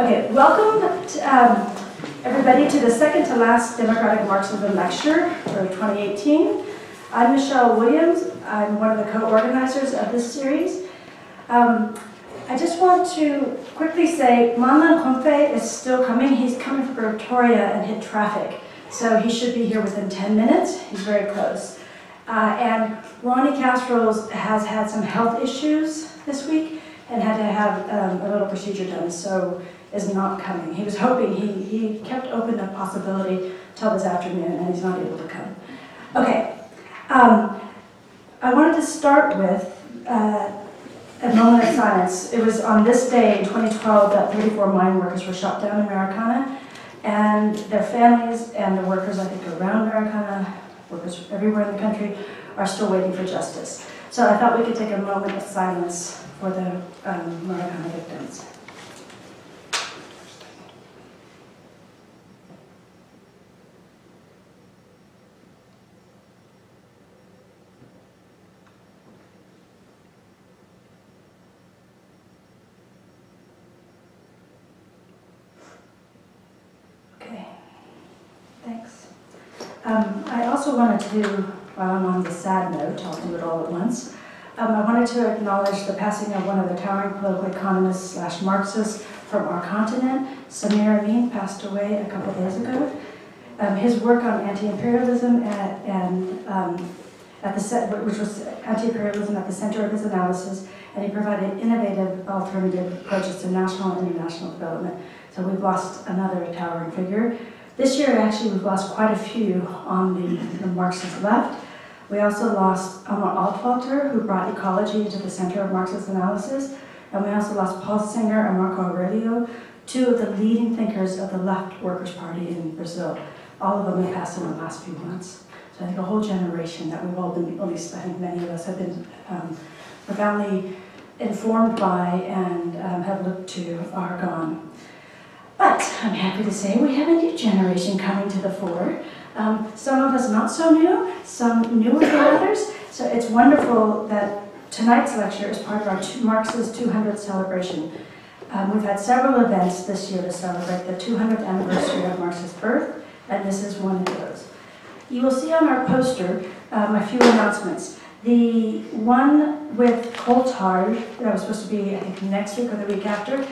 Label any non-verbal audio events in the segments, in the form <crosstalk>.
Okay, welcome to, um, everybody to the second to last Democratic Marxism lecture for 2018. I'm Michelle Williams. I'm one of the co-organizers of this series. Um, I just want to quickly say Mandla Nkomfe is still coming. He's coming from Victoria and hit traffic. So he should be here within 10 minutes. He's very close. Uh, and Ronnie Kasrils has had some health issues this week and had to have um, a little procedure done, so is not coming. He was hoping, he, he kept open the possibility till this afternoon, and he's not able to come. Okay, um, I wanted to start with uh, a moment of silence. It was on this day in 2012 that 34 mine workers were shot down in Marikana, and their families and the workers, I think, around Marikana, workers everywhere in the country, are still waiting for justice. So I thought we could take a moment of silence for the um, victims. Okay, thanks. Um, I also wanted to, while I'm on the sad note, I'll do it all at once. Um, I wanted to acknowledge the passing of one of the towering political economists slash Marxists from our continent. Samir Amin passed away a couple days ago. Um, his work on anti-imperialism and, and um, at the set, which was anti-imperialism at the center of his analysis, and he provided innovative alternative approaches to national and international development. So we've lost another towering figure. This year, actually, we've lost quite a few on the, the Marxist left. We also lost Elmar Altvater, who brought ecology into the center of Marxist analysis. And we also lost Paul Singer and Marco Aurelio, two of the leading thinkers of the Left Workers' Party in Brazil. All of them have passed in the last few months. So I think a whole generation that we've all been, at least I think many of us have been um, profoundly informed by and um, have looked to are gone. But I'm happy to say we have a new generation coming to the fore. Um, some of us not so new, some newer than <coughs> others. So it's wonderful that tonight's lecture is part of our two, Marx's 200th celebration. Um, we've had several events this year to celebrate the 200th anniversary of Marx's birth, and this is one of those. You will see on our poster um, a few announcements. The one with Coulthard, that was supposed to be, I think, next week or the week after,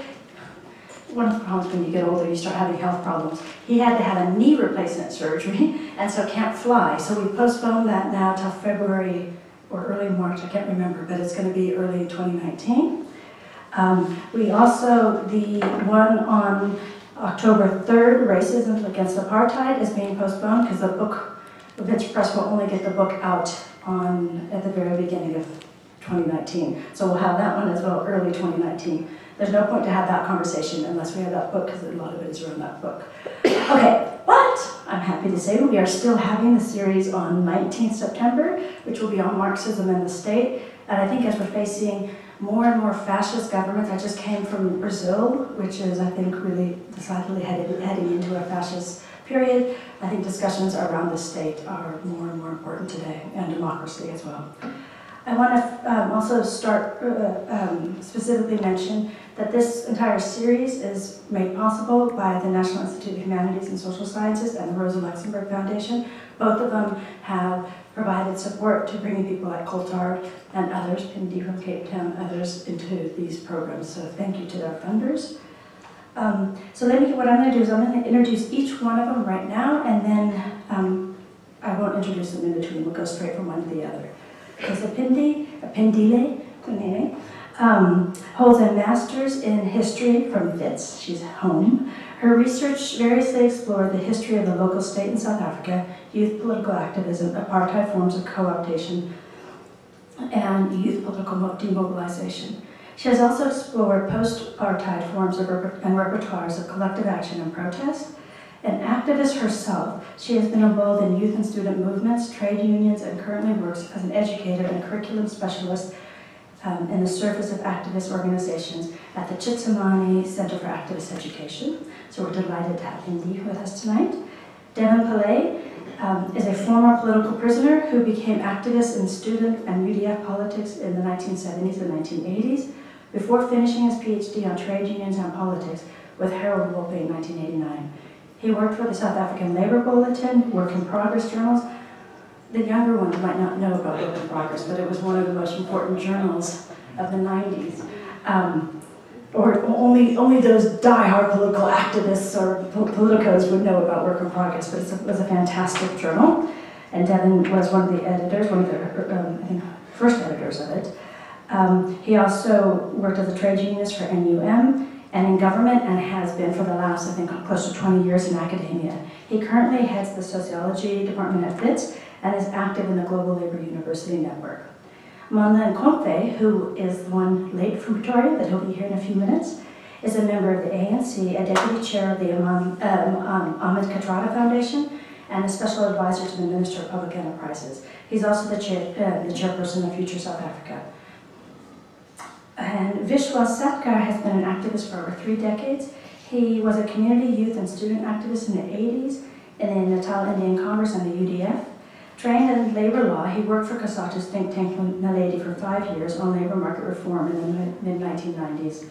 one of the problems when you get older, you start having health problems. He had to have a knee replacement surgery, <laughs> and so can't fly. So we postponed that now till February or early March, I can't remember, but it's going to be early 2019. Um, we also, the one on October 3rd, Racism Against Apartheid, is being postponed because the book, Vintage Press will only get the book out on at the very beginning of 2019. So we'll have that one as well, early 2019. There's no point to have that conversation unless we have that book, because a lot of it is around that book. Okay, but I'm happy to say we are still having the series on 19th September, which will be on Marxism and the state. And I think as we're facing more and more fascist governments, I just came from Brazil, which is, I think, really decidedly headed, heading into a fascist period. I think discussions around the state are more and more important today, and democracy as well. I want to um, also start uh, um, specifically mention that this entire series is made possible by the National Institute of Humanities and Social Sciences and the Rosa Luxemburg Foundation. Both of them have provided support to bringing people like Coulthard and others, Phindi from Cape Town, others into these programs. So thank you to their funders. Um, so let me, what I'm going to do is I'm going to introduce each one of them right now, and then um, I won't introduce them in between. We'll go straight from one to the other. Kasapindi, Phindile, um, holds a master's in history from Wits, she's home. Her research variously explored the history of the local state in South Africa, youth political activism, apartheid forms of co-optation, and youth political demobilization. She has also explored post-apartheid forms of and repertoires of collective action and protest, an activist herself, she has been involved in youth and student movements, trade unions, and currently works as an educator and curriculum specialist um, in the service of activist organizations at the Tshisimani Center for Activist Education. So we're delighted to have Hindi with us tonight. Devan Pillay um, is a former political prisoner who became activist in student and UDF politics in the 1970s and 1980s. Before finishing his PhD on trade unions and politics, with Harold Wolpe in 1989. He worked for the South African Labor Bulletin, Work in Progress journals. The younger ones might not know about Work in Progress, but it was one of the most important journals of the 90s. Um, or only, only those die-hard political activists or politicos would know about Work in Progress, but it was a fantastic journal. And Devan was one of the editors, one of the um, I think, first editors of it. Um, he also worked as a trade unionist for NUM and in government and has been for the last, I think, close to 20 years in academia. He currently heads the sociology department at WITS and is active in the Global Labor University Network. Mandla Nkomfe, who is the one late from Pretoria, that he'll be here in a few minutes, is a member of the ANC, a deputy chair of the um, um, Ahmed Kathrada Foundation, and a special advisor to the Minister of Public Enterprises. He's also the, chair, uh, the chairperson of Future South Africa. And Vishwas Satgar has been an activist for over three decades. He was a community youth and student activist in the 80s in the Natal Indian Congress and the UDF. Trained in labor law, he worked for COSATU's think tank Naledi for five years on labor market reform in the mid-1990s.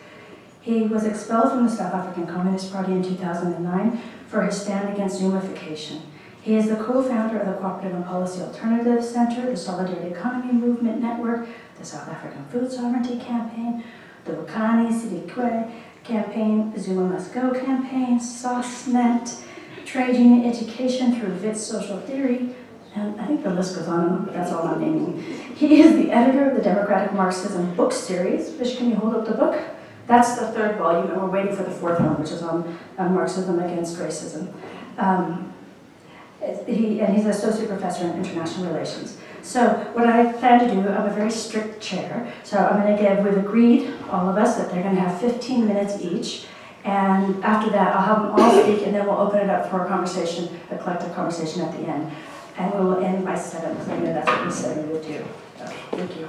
He was expelled from the South African Communist Party in 2009 for his stand against Zumification. He is the co-founder of the Cooperative and Policy Alternative Center, the Solidarity Economy Movement Network, the South African Food Sovereignty Campaign, the Vukani Sidikwe campaign, Zuma Must Go campaign, SOSMET, Trade Union Education through WITS Social Theory, and I think the list goes on, but that's all I'm naming. He is the editor of the Democratic Marxism book series. Vish, can you hold up the book? That's the third volume, and we're waiting for the fourth one, which is on, Marxism against racism. Um, he, and he's an associate professor in international relations. So what I plan to do, I'm a very strict chair, so I'm going to give, we've agreed, all of us, that they're going to have 15 minutes each, and after that I'll have them all speak, and then we'll open it up for a conversation, a collective conversation at the end. And we will end by 7, because I know that's what we said we would do. Okay, thank you.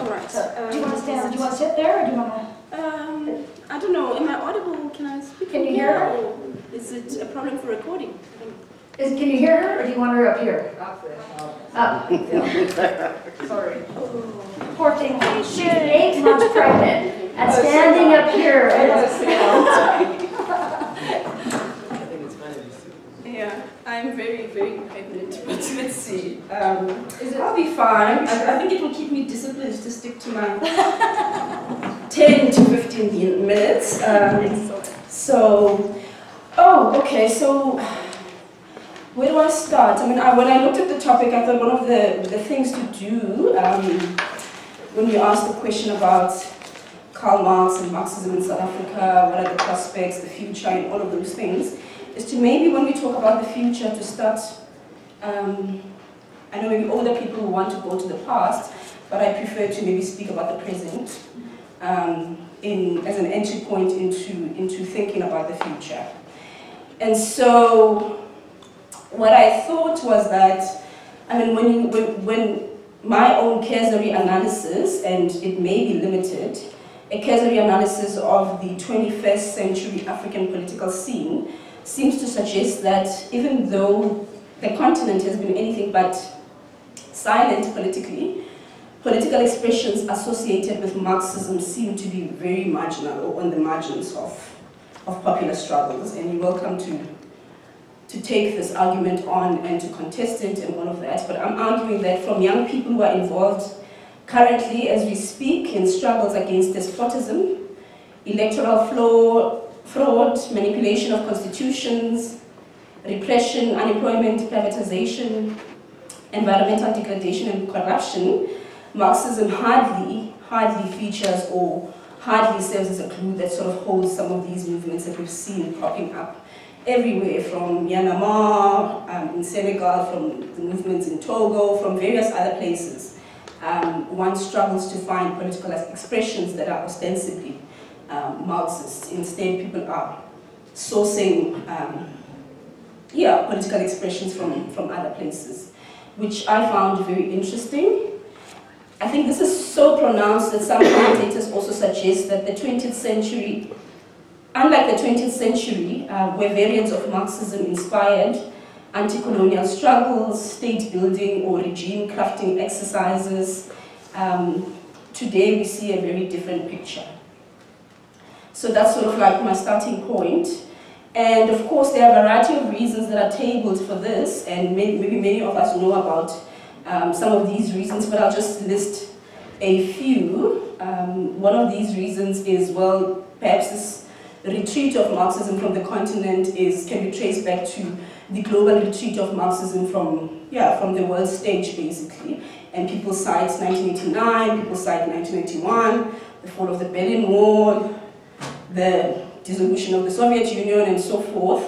All right. So, um, do you want to stand? Do you want to sit there, or do you want to? Um, I don't know. Am I audible? Can I speak? Can you hear her? Is it a problem for recording? Is, can you hear her, or do you want her up here? Up Up. <laughs> Sorry. Poor thing. She's eight months pregnant and standing up here. <laughs> <laughs> Yeah, I'm very, very pregnant, <laughs> but let's see. Um, is it, I'll be fine. I, I, think it will keep me disciplined to stick to my <laughs> 10 to 15 minutes. Um, so, oh, okay, so where do I start? I mean, I, when I looked at the topic, I thought one of the, the things to do um, when you ask the question about Karl Marx and Marxism in South Africa, what are the prospects, the future, and all of those things, is to maybe when we talk about the future to start, um, I know maybe older people want to go to the past, but I prefer to maybe speak about the present um, in, as an entry point into, into thinking about the future. And so what I thought was that, I mean, when, you, when, when my own cursory analysis, and it may be limited, a cursory analysis of the 21st century African political scene seems to suggest that even though the continent has been anything but silent politically, political expressions associated with Marxism seem to be very marginal or on the margins of, of popular struggles. And you're welcome to, to take this argument on and to contest it and all of that. But I'm arguing that from young people who are involved currently, as we speak, in struggles against despotism, electoral flow, fraud, manipulation of constitutions, repression, unemployment, privatization, environmental degradation and corruption, Marxism hardly, hardly features or hardly serves as a clue that sort of holds some of these movements that we've seen popping up everywhere, from Myanmar, um, in Senegal, from the movements in Togo, from various other places. Um, one struggles to find political expressions that are ostensibly um, Marxist. Instead, people are sourcing um, yeah, political expressions from, from other places, which I found very interesting. I think this is so pronounced that some <coughs> commentators also suggest that the 20th century, unlike the 20th century, uh, where variants of Marxism inspired anti-colonial struggles, state building or regime crafting exercises, um, today we see a very different picture. So that's sort of like my starting point. And of course, there are a variety of reasons that are tabled for this, and may, maybe many of us know about um, some of these reasons, but I'll just list a few. Um, one of these reasons is, well, perhaps this retreat of Marxism from the continent is, can be traced back to the global retreat of Marxism from, yeah, from the world stage, basically. And people cite 1989, people cite 1991, the fall of the Berlin Wall, the dissolution of the Soviet Union, and so forth.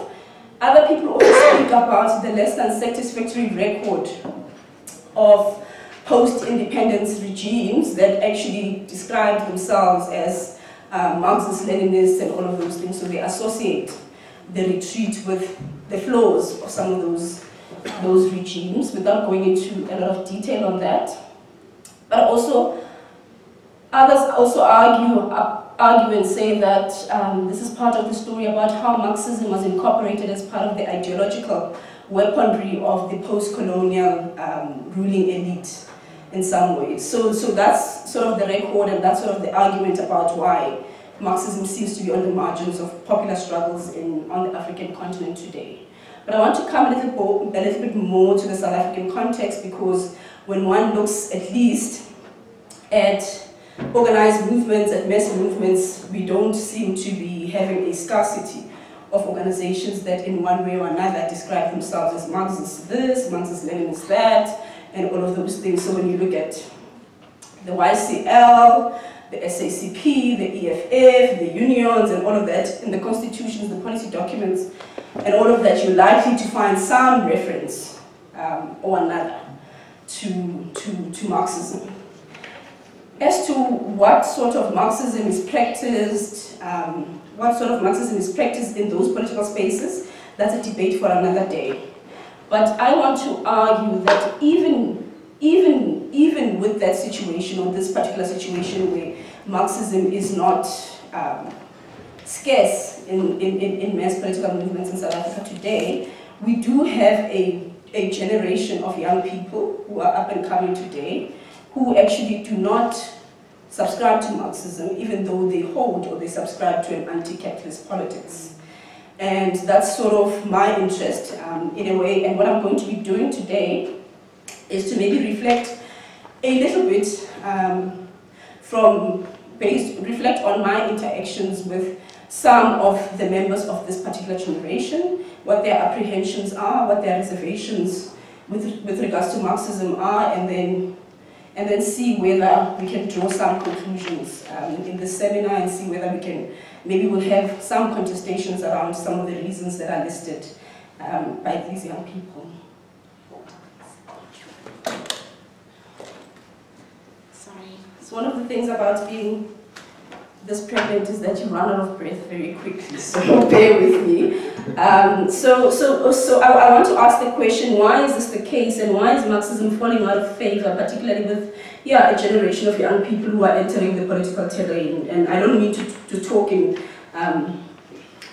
Other people also speak about the less than satisfactory record of post-independence regimes that actually describe themselves as uh, Marxist-Leninists and all of those things. So they associate the retreat with the flaws of some of those, those regimes without going into a lot of detail on that. But also, others also argue, argue and say that um, this is part of the story about how Marxism was incorporated as part of the ideological weaponry of the post-colonial um, ruling elite in some ways. So, so that's sort of the record and that's sort of the argument about why Marxism seems to be on the margins of popular struggles in, on the African continent today. But I want to come a little, a little bit more to the South African context because when one looks at least at organized movements, at mass movements, we don't seem to be having a scarcity of organizations that in one way or another describe themselves as Marxist this, Marxist Leninist that, and all of those things. So when you look at the YCL, the SACP, the EFF, the unions, and all of that in the constitutions, the policy documents, and all of that, you're likely to find some reference um, or another to, to, to Marxism. As to what sort of Marxism is practiced, um, what sort of Marxism is practiced in those political spaces, that's a debate for another day. But I want to argue that even, even, even with that situation, or this particular situation where Marxism is not um, scarce in, in, in mass political movements in South Africa today, we do have a, a generation of young people who are up and coming today who actually do not subscribe to Marxism, even though they hold or they subscribe to an anti-capitalist politics. And that's sort of my interest um, in a way. And what I'm going to be doing today is to maybe reflect a little bit um, from, based, reflect on my interactions with some of the members of this particular generation, what their apprehensions are, what their reservations with, with regards to Marxism are, and then and then see whether we can draw some conclusions um, in the seminar and see whether we can, maybe we'll have some contestations around some of the reasons that are listed um, by these young people. Sorry. So one of the things about being this pregnant is that you run out of breath very quickly, <laughs> so bear with me. Um, so so, so I, I, want to ask the question, why is this the case and why is Marxism falling out of favor, particularly with yeah, a generation of young people who are entering the political terrain? And I don't mean to, to talk in, um,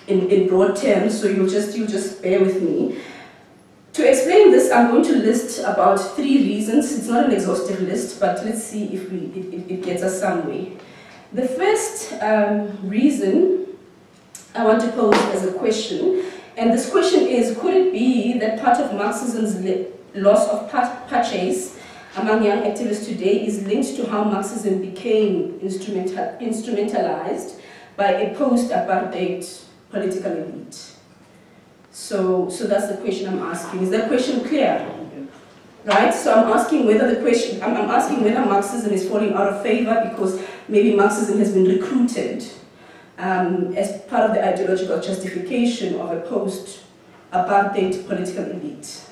in, in broad terms, so you'll just, you'll just bear with me. To explain this, I'm going to list about three reasons. It's not an exhaustive list, but let's see if we, it, it gets us some way. The first um, reason I want to pose as a question, and this question is, could it be that part of Marxism's loss of purchase among young activists today is linked to how Marxism became instrumental instrumentalized by a post-apartheid political elite? So, so that's the question I'm asking. Is that question clear? Right? So I'm asking whether the question, I'm, I'm asking whether Marxism is falling out of favor because maybe Marxism has been recruited um, as part of the ideological justification of a post-apartheid political elite.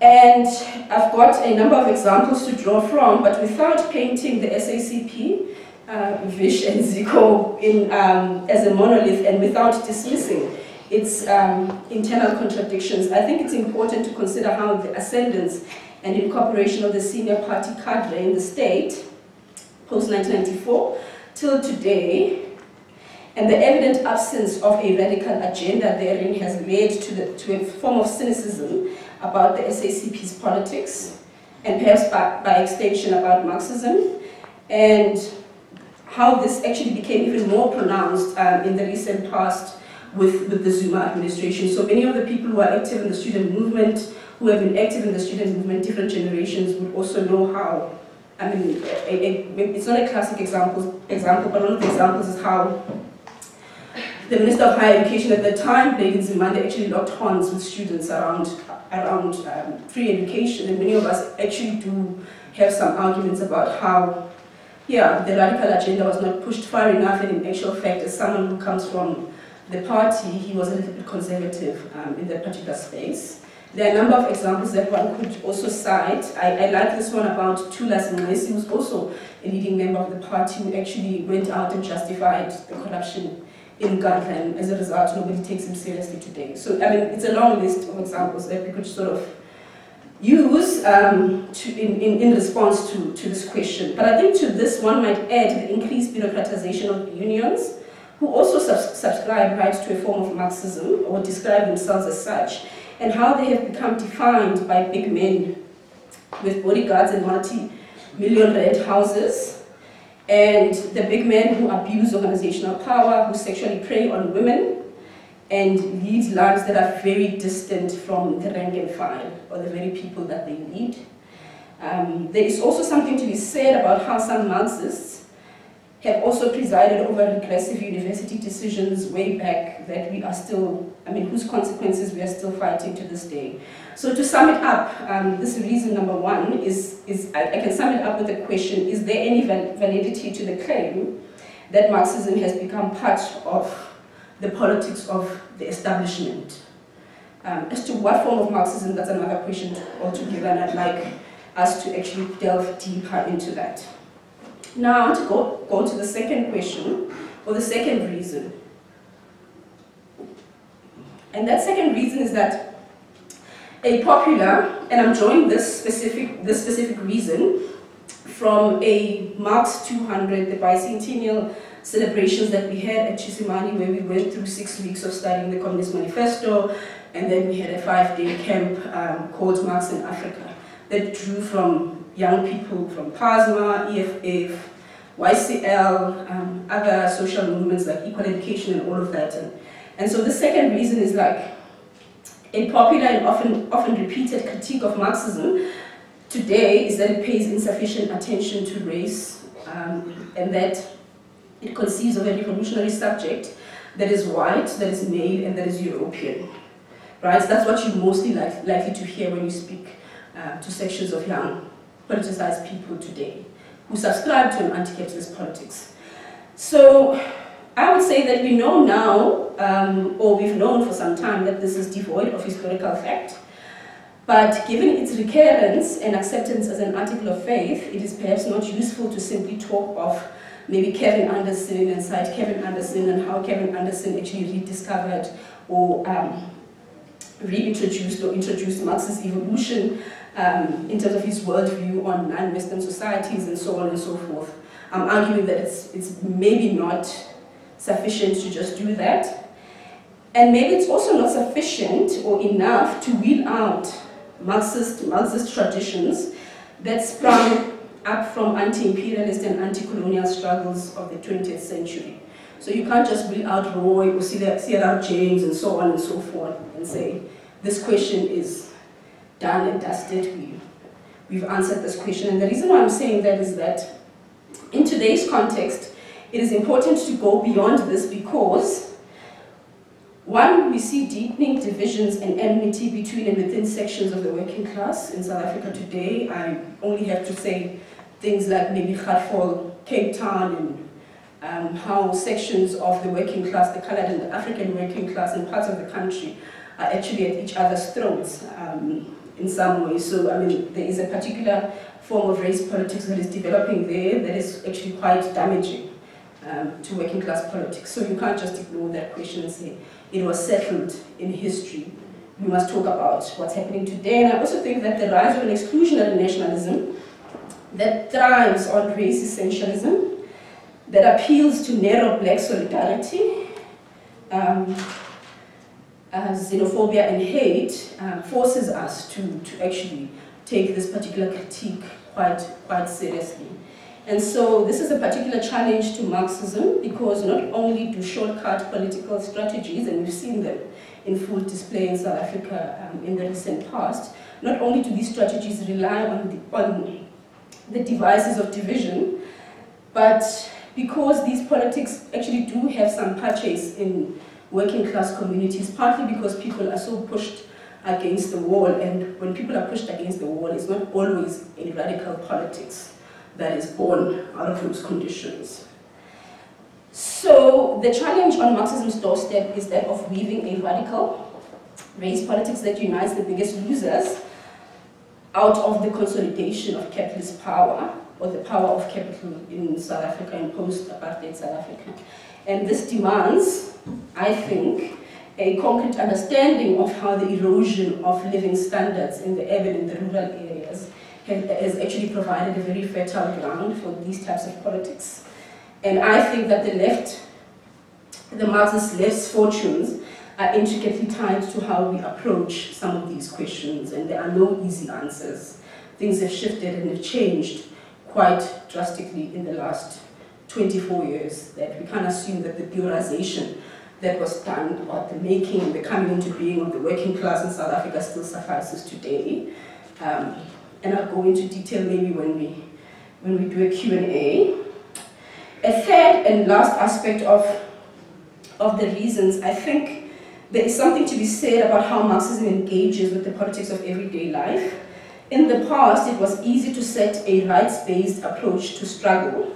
And I've got a number of examples to draw from, but without painting the SACP, uh, Vish and Zico in, um, as a monolith and without dismissing its um, internal contradictions, I think it's important to consider how the ascendance and incorporation of the senior party cadre in the state, post-1994, till today, and the evident absence of a radical agenda therein has led to, the, to a form of cynicism about the SACP's politics, and perhaps by, by extension about Marxism, and how this actually became even more pronounced um, in the recent past with, with the Zuma administration. So many of the people who are active in the student movement, who have been active in the student movement, different generations, would also know how, I mean, it's not a classic example, example, but one of the examples is how the Minister of Higher Education at the time, Blade Nzimande, actually locked horns with students around, around um, free education, and many of us actually do have some arguments about how, yeah, the radical agenda was not pushed far enough, and in actual fact, as someone who comes from the party, he was a little bit conservative um, in that particular space. There are a number of examples that one could also cite. I, I like this one about Thulas Nxesi, who's also a leading member of the party, who actually went out and justified the corruption in Nkandla, and as a result, nobody takes him seriously today. So, I mean, it's a long list of examples that we could sort of use um, to, in, in, in response to, to this question. But I think to this, one might add the increased bureaucratization of unions, who also subscribe right to a form of Marxism or describe themselves as such, and how they have become defined by big men with bodyguards and multi-million rent houses, and the big men who abuse organizational power, who sexually prey on women, and lead lives that are very distant from the rank and file, or the very people that they lead. Um, there is also something to be said about how some Marxists have also presided over regressive university decisions way back that we are still, I mean, whose consequences we are still fighting to this day. So to sum it up, um, this reason number one is, is I, I, can sum it up with the question, is there any validity to the claim that Marxism has become part of the politics of the establishment? Um, as to what form of Marxism, that's another question altogether, and I'd like us to actually delve deeper into that. Now to go, go to the second question, or the second reason. And that second reason is that a popular, and I'm drawing this specific, this specific reason from a Marx 200, the bicentennial celebrations that we had at Tshisimani where we went through six weeks of studying the Communist Manifesto and then we had a five-day camp um, called Marx in Africa that drew from young people from PASMA, EFF, YCL, um, other social movements like equal education and all of that. And, and so the second reason is like a popular and often, often repeated critique of Marxism today is that it pays insufficient attention to race um, and that it conceives of a revolutionary subject that is white, that is male, and that is European. Right? So that's what you're mostly like, likely to hear when you speak uh, to sections of young politicized people today who subscribe to an anti-capitalist politics. So I would say that we know now, um, or we've known for some time, that this is devoid of historical fact. But given its recurrence and acceptance as an article of faith, it is perhaps not useful to simply talk of maybe Kevin Anderson and cite Kevin Anderson and how Kevin Anderson actually rediscovered or um, reintroduced or introduced Marxist evolution um, in terms of his worldview on non-Western societies and so on and so forth. I'm arguing that it's, it's maybe not sufficient to just do that. And maybe it's also not sufficient or enough to wheel out Marxist, Marxist traditions that sprung up from anti-imperialist and anti-colonial struggles of the 20th century. So you can't just wheel out Roy or C.L.R. James and so on and so forth and say, this question is done and dusted. We, we've answered this question. And the reason why I'm saying that is that in today's context, it is important to go beyond this because one, we see deepening divisions and enmity between and within sections of the working class in South Africa today. I only have to say things like maybe Khartfall, Cape Town, and um, how sections of the working class, the colored and the African working class in parts of the country are actually at each other's throats. Um, in some way. So, I mean, there is a particular form of race politics that is developing there that is actually quite damaging um, to working class politics. So you can't just ignore that question and say it was settled in history. We must talk about what's happening today. And I also think that the rise of an exclusionary nationalism that thrives on race essentialism, that appeals to narrow black solidarity, um, uh, xenophobia and hate uh, forces us to, to actually take this particular critique quite, quite seriously. And so this is a particular challenge to Marxism because not only do shortcut political strategies, and we've seen them in full display in South Africa um, in the recent past, not only do these strategies rely on the, on the devices of division, but because these politics actually do have some purchase in working class communities, partly because people are so pushed against the wall, and when people are pushed against the wall, it's not always in radical politics that is born out of those conditions. So the challenge on Marxism's doorstep is that of weaving a radical race politics that unites the biggest losers out of the consolidation of capitalist power or the power of capital in South Africa and post-apartheid South Africa. And this demands, I think, a concrete understanding of how the erosion of living standards in the urban and the rural areas has actually provided a very fertile ground for these types of politics. And I think that the left, the Marxist left's fortunes are intricately tied to how we approach some of these questions, and there are no easy answers. Things have shifted and have changed quite drastically in the last 24 years, that we can't assume that the theorization that was done about the making, the coming into being of the working class in South Africa still suffices today. Um, and I'll go into detail maybe when we, when we do a Q&A. A third and last aspect of, of the reasons, I think there is something to be said about how Marxism engages with the politics of everyday life. In the past, it was easy to set a rights-based approach to struggle,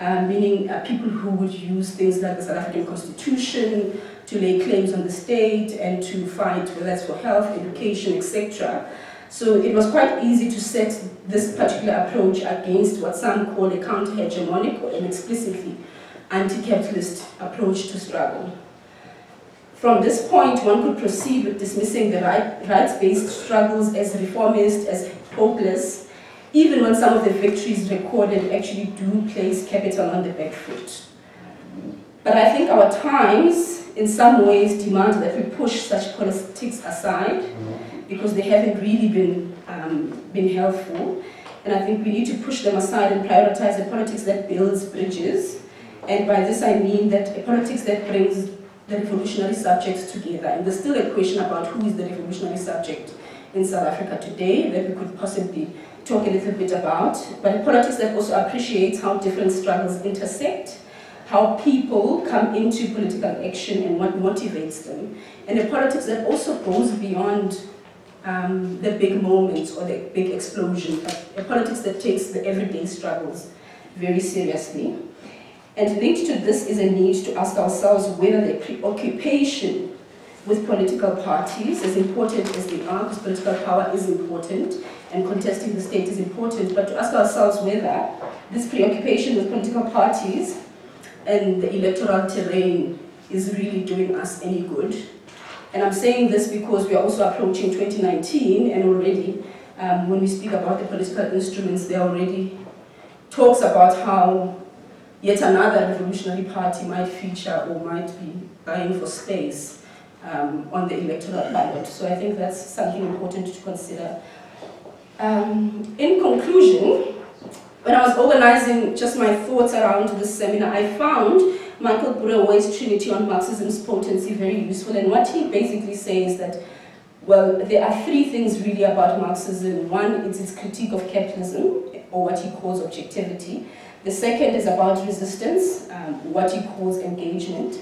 uh, meaning uh, people who would use things like the South African Constitution to lay claims on the state and to fight, whether that's for health, education, etc. So it was quite easy to set this particular approach against what some call a counter-hegemonic or an explicitly anti-capitalist approach to struggle. From this point, one could proceed with dismissing the right, rights-based struggles as reformist, as hopeless, even when some of the victories recorded actually do place capital on the back foot. But I think our times, in some ways, demand that we push such politics aside because they haven't really been, um, been helpful. And I think we need to push them aside and prioritize a politics that builds bridges. And by this I mean that a politics that brings the revolutionary subjects together. And there's still a question about who is the revolutionary subject in South Africa today that we could possibly talk a little bit about. But a politics that also appreciates how different struggles intersect, how people come into political action and what motivates them. And a politics that also goes beyond um, the big moments or the big explosion, a politics that takes the everyday struggles very seriously. And linked to this is a need to ask ourselves whether the preoccupation with political parties, as important as they are, because political power is important, and contesting the state is important, but to ask ourselves whether this preoccupation with political parties and the electoral terrain is really doing us any good, and I'm saying this because we are also approaching 2019 and already um, when we speak about the political instruments, there already talks about how yet another revolutionary party might feature or might be vying for space um, on the electoral ballot. So I think that's something important to consider. Um, in conclusion, when I was organizing just my thoughts around this seminar, I found Michael Burawoy's Trinity on Marxism's potency very useful. And what he basically says is that, well, there are three things really about Marxism. One is its critique of capitalism, or what he calls objectivity. The second is about resistance, um, what he calls engagement.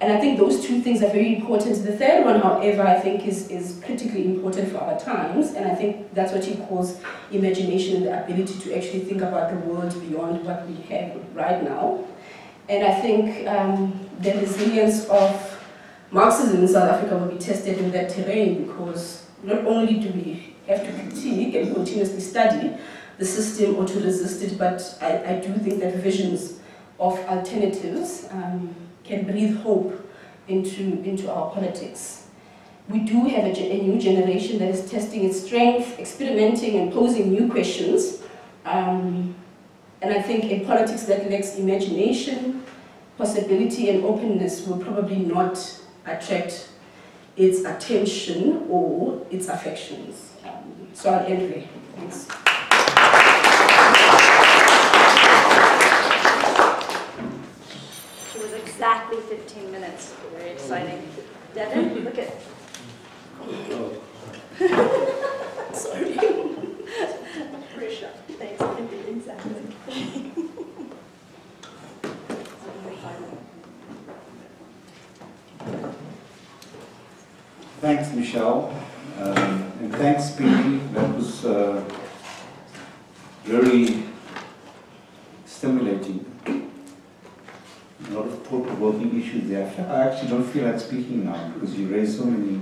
And I think those two things are very important. The third one, however, I think is, is critically important for our times, and I think that's what he calls imagination and the ability to actually think about the world beyond what we have right now. And I think um, the resilience of Marxism in South Africa will be tested in that terrain because not only do we have to critique and continuously study the system or to resist it, but I, I do think that visions of alternatives um, can breathe hope into, into our politics. We do have a, a, new generation that is testing its strength, experimenting and posing new questions. Um, and I think a politics that lacks imagination, possibility and openness will probably not attract its attention or its affections. Um, so I'll end there. Thanks. She was exactly 15 minutes. Very exciting. Devan, look at. <laughs> Sorry. <laughs> Pressure. Thanks. Exactly. Thanks, Michelle. Um, and thanks, Speedy. That was uh, very stimulating. A lot of thought-provoking issues there. I actually don't feel like speaking now because you raised so many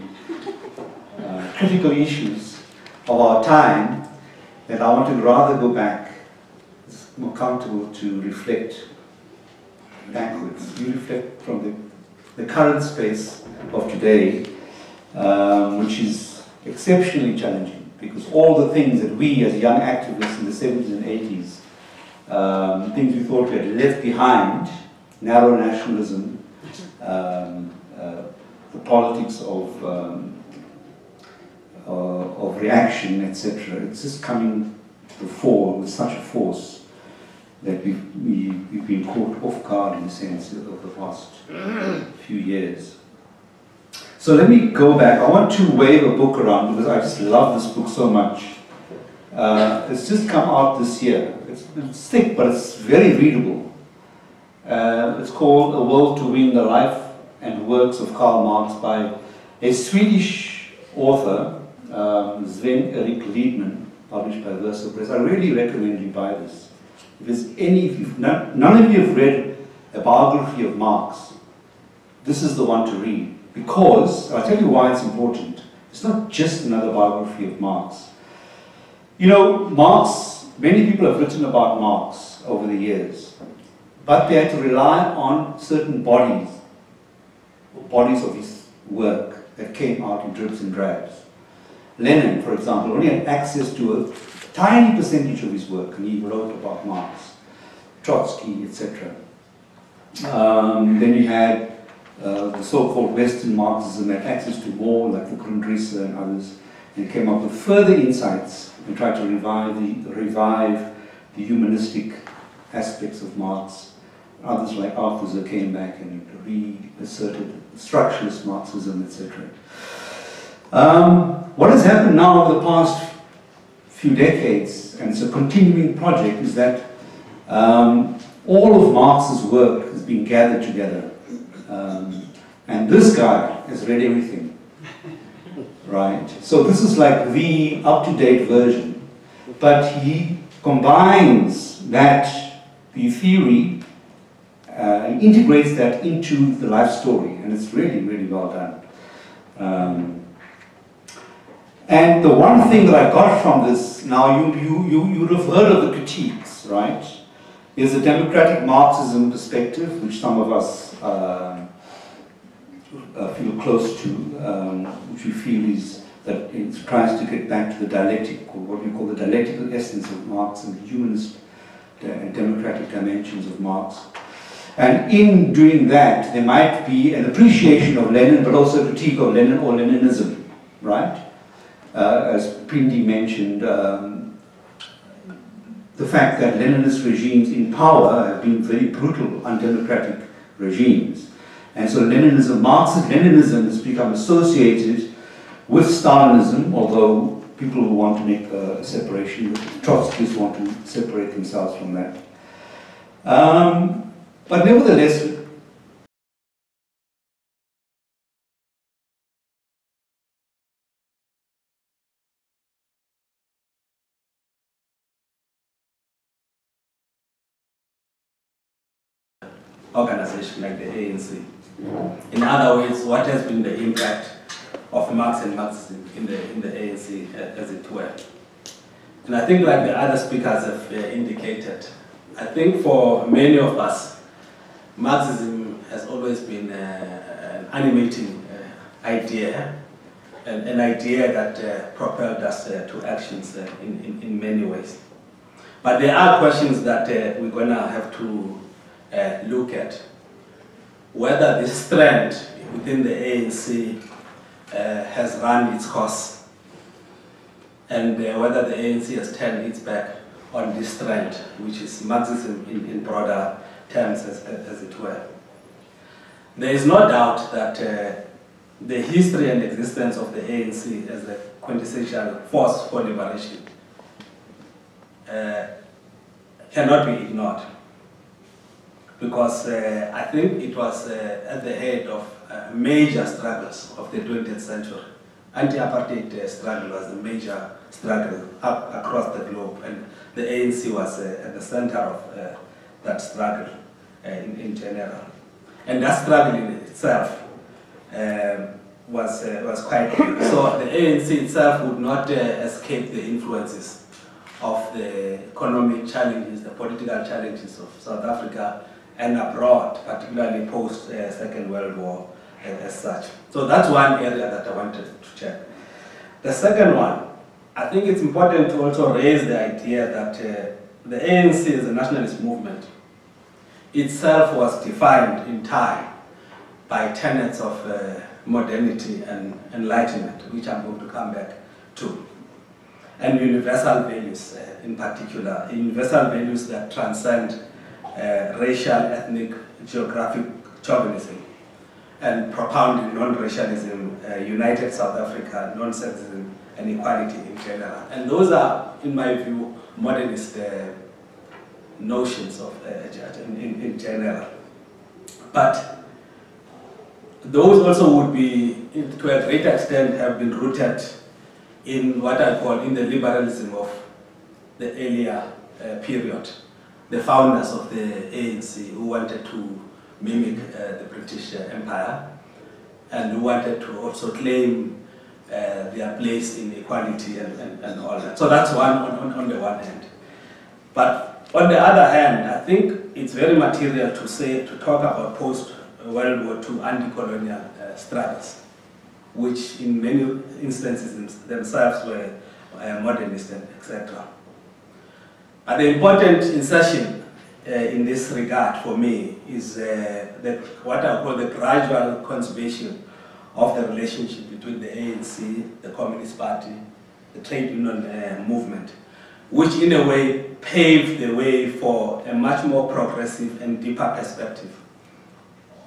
uh, critical issues of our time that I want to rather go back. It's more comfortable to reflect backwards. You reflect from the, the current space of today um, which is exceptionally challenging because all the things that we as young activists in the 70s and 80s, um, things we thought we had left behind, narrow nationalism, um, uh, the politics of, um, uh, of reaction, etc., it's just coming to the fore with such a force that we've, we, we've been caught off guard in a sense over the past few years. So let me go back. I want to wave a book around because I just love this book so much. Uh, it's just come out this year. It's, it's thick, but it's very readable. Uh, it's called A World to Win the Life and Works of Karl Marx by a Swedish author, um, Sven Erik Liedman, published by Verso Press. I really recommend you buy this. If there's any, if none, none of you have read a biography of Marx, this is the one to read because, I'll tell you why it's important. It's not just another biography of Marx. You know, Marx, many people have written about Marx over the years, but they had to rely on certain bodies, bodies of his work that came out in drips and drabs. Lenin, for example, only had access to a tiny percentage of his work, and he wrote about Marx, Trotsky, etc. Um, then you had uh, the so-called Western Marxism had access to more, like the Grundrisse and others, and came up with further insights and tried to revive the, revive the humanistic aspects of Marx. Others like Althusser came back and reasserted structuralist Marxism, etc. Um, what has happened now over the past few decades, and it's a continuing project, is that um, all of Marx's work has been gathered together um, and this guy has read everything. <laughs> Right? So this is like the up-to-date version. But he combines that, the theory, uh, integrates that into the life story. And it's really, really well done. Um, and the one thing that I got from this, now you, you, you, you would have heard of the critiques, right? Is a democratic Marxism perspective, which some of us uh, uh, feel close to, um, which we feel is that it tries to get back to the dialectic, or what we call the dialectical essence of Marx and the humanist and democratic dimensions of Marx. And in doing that, there might be an appreciation of Lenin, but also a critique of Lenin or Leninism, right? Uh, as Phindi mentioned, um, the fact that Leninist regimes in power have been very brutal, undemocratic regimes. And so Leninism, Marxist Leninism has become associated with Stalinism, although people who want to make a separation, Trotskyists want to separate themselves from that. Um, but nevertheless, organization like the ANC. In other words, what has been the impact of Marx and Marxism in the, in the ANC, as it were. And I think like the other speakers have uh, indicated, I think for many of us, Marxism has always been uh, an animating uh, idea, and an idea that uh, propelled us uh, to actions uh, in, in, in, many ways. But there are questions that we're going to have to look at whether this trend within the ANC uh, has run its course and uh, whether the ANC has turned its back on this trend, which is Marxism in, in broader terms, as, as it were. there is no doubt that uh, the history and existence of the ANC as a quintessential force for liberation uh, cannot be ignored. Because uh, I think it was uh, at the head of uh, major struggles of the 20th century. Anti-apartheid uh, struggle was a major struggle up across the globe, and the ANC was uh, at the center of uh, that struggle in, in general. And that struggle in itself um, was, was quite <coughs> big. So the ANC itself would not escape the influences of the economic challenges, the political challenges of South Africa and abroad, particularly post uh, Second World War uh, as such. So that's one area that I wanted to check. The second one, I think it's important to also raise the idea that uh, the ANC as a nationalist movement itself was defined in time by tenets of uh, modernity and enlightenment, which I'm going to come back to, and universal values uh, in particular, universal values that transcend uh, racial, ethnic, geographic chauvinism, and propounding non-racialism, uh, united South Africa, non-sexism, and equality in general. And those are, in my view, modernist uh, notions of uh, in, in, in general. But those also would be, to a great extent, have been rooted in what I call in the liberalism of the earlier uh, period. The founders of the ANC who wanted to mimic uh, the British Empire and who wanted to also claim uh, their place in equality and, and, and all that. So that's one on, on, the one hand. But on the other hand, I think it's very material to say, to talk about post World War II anti-colonial uh, struggles, which in many instances themselves were uh, modernist, etc. The important insertion uh, in this regard for me is uh, the, what I call the gradual conservation of the relationship between the ANC, the Communist Party, the trade union uh, movement, which in a way paved the way for a much more progressive and deeper perspective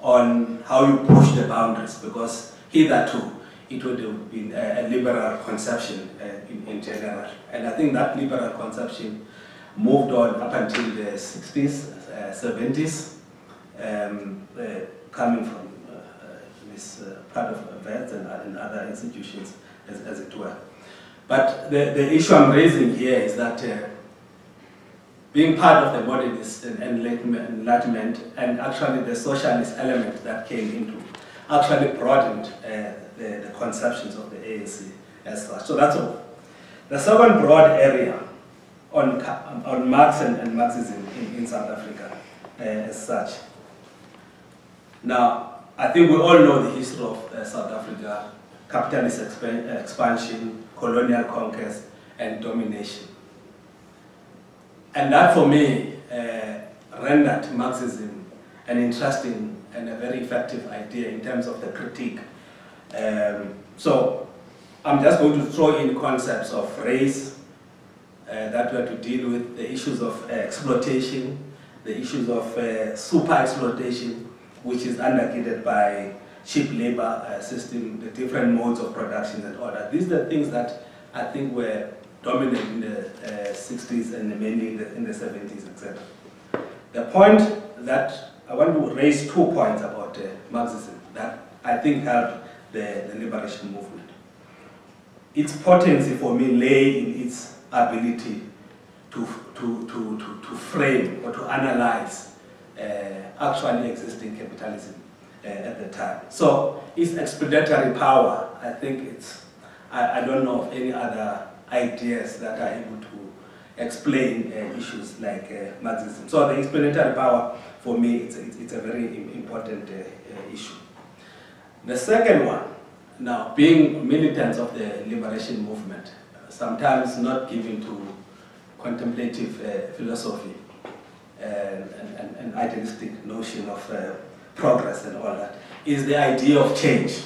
on how you push the boundaries because hitherto it would have been a, a liberal conception uh, in, in, general. And I think that liberal conception moved on up until the 60s, uh, 70s, um, uh, coming from this part of Wits and, and, other institutions, as, as, it were. But the, the issue I'm raising here is that uh, being part of the modernist enlightenment and actually the socialist element that came into actually broadened uh, the, the, conceptions of the ANC as such. So that's all. The second broad area on, on Marx and, and Marxism in, in, South Africa uh, as such. Now, I think we all know the history of uh, South Africa, capitalist exp expansion, colonial conquest, and domination. And that for me uh, rendered Marxism an interesting and a very effective idea in terms of the critique. Um, so I'm just going to throw in concepts of race that were to deal with the issues of uh, exploitation, the issues of uh, super exploitation, which is undergirded by cheap labor uh, system, the different modes of production and all that. These are the things that I think were dominant in the uh, 60s and mainly in the, in the 70s, etc. The point that I want to raise two points about uh, Marxism that I think helped the, the liberation movement. Its potency for me lay in its ability to, to, to, to, to frame or to analyze uh, actually existing capitalism uh, at the time. So its explanatory power, I think it's, I, I don't know of any other ideas that are able to explain uh, issues like uh, Marxism. So the explanatory power, for me, it's, it's, it's a very important uh, uh, issue. The second one, now being militants of the liberation movement, sometimes not given to contemplative uh, philosophy and, and, and, idealistic notion of uh, progress and all that, is the idea of change.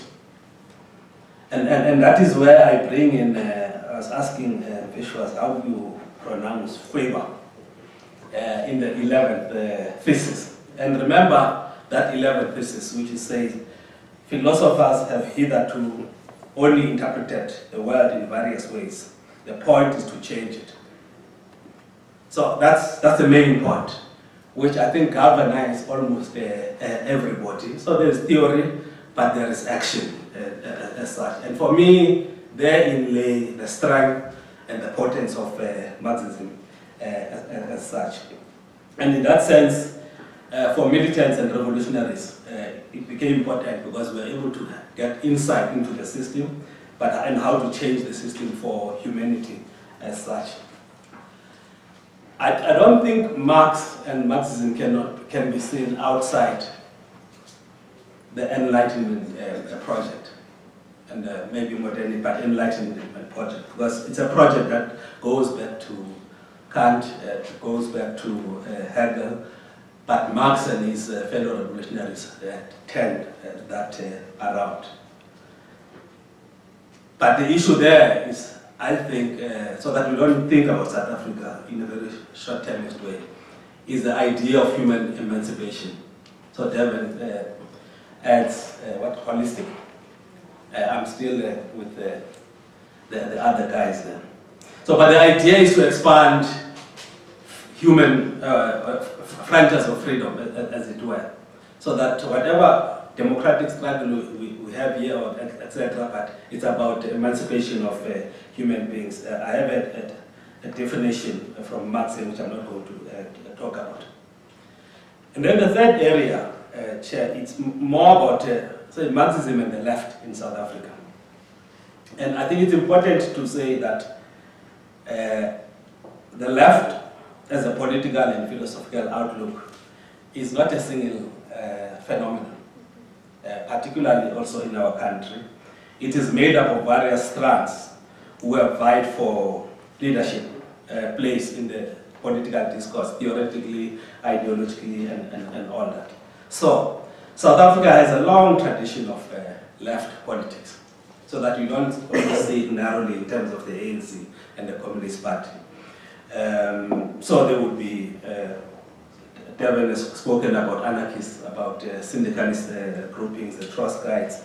And, and, and that is where I bring in I was asking uh, Vishwas how you pronounce Feba uh, in the 11th uh, thesis. And remember, that 11th thesis, which says philosophers have hitherto only interpreted the world in various ways. The point is to change it. So that's, that's the main point, which I think galvanizes almost uh, uh, everybody. So there's theory, but there is action uh, uh, as such. And for me, therein lay the strength and the potence of uh, Marxism uh, as, as such. And in that sense, for militants and revolutionaries, it became important because we were able to get insight into the system, but and how to change the system for humanity as such. I, I don't think Marx and Marxism cannot, can be seen outside the Enlightenment uh, project and uh, maybe modernity, but Enlightenment project because it's a project that goes back to Kant, uh, goes back to uh, Hegel, but Marx and his uh, fellow revolutionaries uh, turned that around. But the issue there is I think, uh, so that we don't think about South Africa in a very short-termist way, is the idea of human emancipation. So Devan uh, adds uh, what holistic. Uh, I'm still uh, with the, the, the, other guys there. So, but the idea is to expand human uh, franchise of freedom, as it were, so that whatever democratic struggle we, we have here, etc., but it's about emancipation of human beings. Uh, I have a, a, a, definition from Marx, which I'm not going to uh, talk about. And then the third area, uh, Chair, it's more about uh, say Marxism and the left in South Africa. And I think it's important to say that uh, the left, as a political and philosophical outlook, is not a single uh, phenomenon, particularly also in our country. It is made up of various strands who have vied for leadership uh, place in the political discourse, theoretically, ideologically, and, and, and, all that. So, South Africa has a long tradition of uh, left politics, so that you don't only see it narrowly in terms of the ANC and the Communist Party. Um, so there would be, uh, Devan has spoken about anarchists, about uh, syndicalist uh, groupings, the Trotskyites,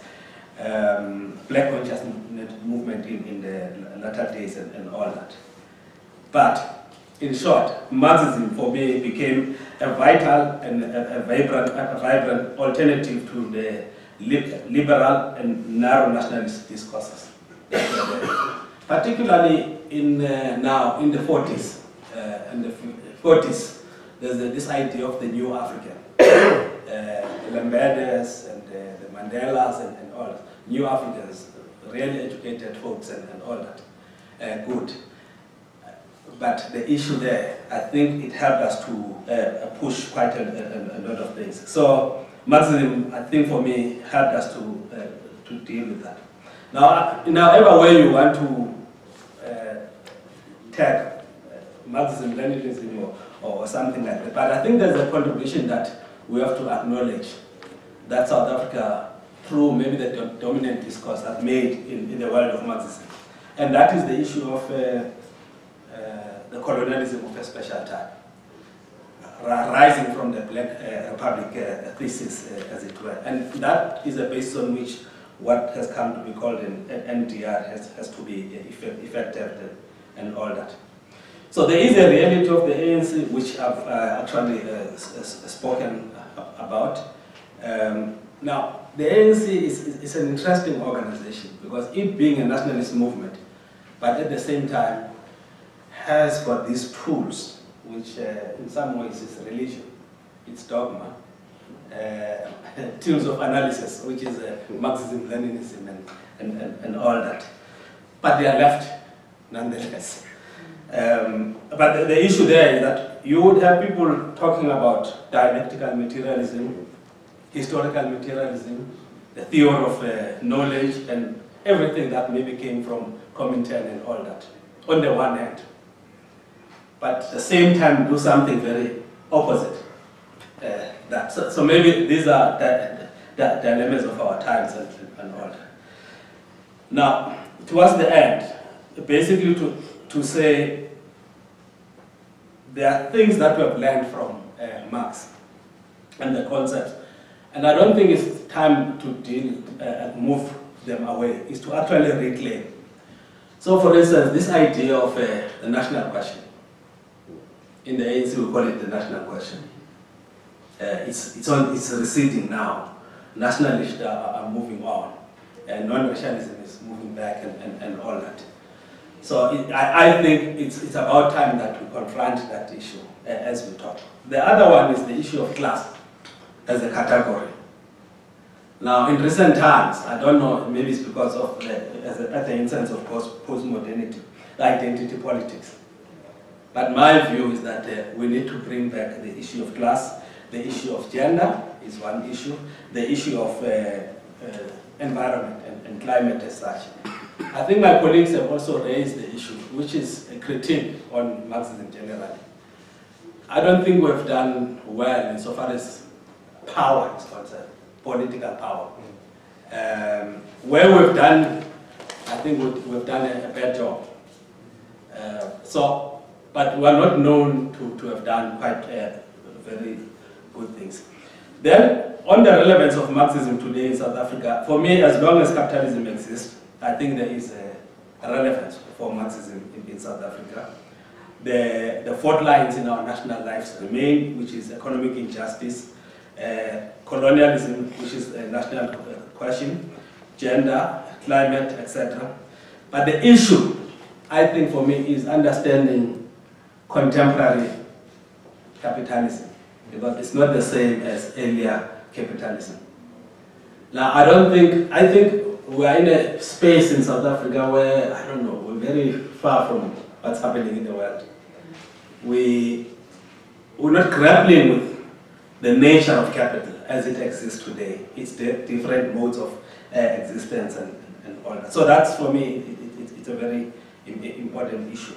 um, black consciousness movement in, in the latter days and, and all that. But in short, Marxism for me became a vital and a, a, vibrant, a vibrant alternative to the liberal and narrow nationalist discourses. Particularly in uh, now in the 40s uh, and the 40s, there's a, this idea of the new African. <coughs> uh, the Lembedes and uh, the Mandelas and, and all new Africans, really educated folks and, and all that. Uh, good. But the issue there, I think it helped us to uh, push quite a, a, a, lot of things. So Marxism, I think for me, helped us to, uh, to deal with that. Now, in however way you want to uh, tag uh, Marxism, Leninism, or, or something like that, but I think there's a contribution that we have to acknowledge that South Africa through maybe the do dominant discourse that made in, in the world of Marxism. And that is the issue of uh, uh, the colonialism of a special type, rising from the Black uh, Republic uh, thesis, uh, as it were. And that is a basis on which what has come to be called an, an NDR has, has to be effective and all that. So there is a reality of the ANC which I've uh, actually spoken about. Um, now, the ANC is, is, an interesting organization because it being a nationalist movement, but at the same time has got these tools, which uh, in some ways is religion, it's dogma, uh, <laughs> tools of analysis, which is uh, Marxism, Leninism, and, and, and, and, all that. But they are left nonetheless. Um, but the, the issue there is that you would have people talking about dialectical materialism, historical materialism, the theory of uh, knowledge, and everything that maybe came from Comintern and all that, on the one hand. But at the same time, do something very opposite. Uh, that. So, so, maybe these are the, the, the dilemmas of our times and, and all that. Now, towards the end, basically to, to say there are things that we have learned from uh, Marx and the concepts And I don't think it's time to deal, uh, and move them away, it's to actually reclaim. So for instance, this idea of uh, the national question, in the ANC we call it the national question. Uh, it's, it's, on, it's receding now. Nationalists are, are moving on, and non-racialism is moving back and, and, and all that. So it, I, I think it's, it's about time that we confront that issue uh, as we talk. The other one is the issue of class as a category. Now, in recent times, I don't know, maybe it's because of the, at the instance of post, postmodernity, identity politics. But my view is that uh, we need to bring back the issue of class, the issue of gender is one issue, the issue of uh, uh, environment and, and climate as such. I think my colleagues have also raised the issue, which is a critique on Marxism generally. I don't think we've done well insofar as power is concerned, political power. Um, where we've done, I think we've, we've done a, a bad job. Uh, so, but we are not known to, to have done quite uh, very good things. Then, on the relevance of Marxism today in South Africa, for me, as long as capitalism exists, I think there is a, relevance for Marxism in, in South Africa. The, the fault lines in our national lives remain, which is economic injustice, uh, colonialism, which is a national uh, question, gender, climate, etc. But the issue, I think for me, is understanding contemporary capitalism, because it's not the same as earlier capitalism. Now, I don't think, I think we are in a space in South Africa where, I don't know, we're very far from what's happening in the world. We, we're not grappling with the nature of capital as it exists today. It's the different modes of uh, existence and, and all that. So that's, for me, it, it, it's a very important issue.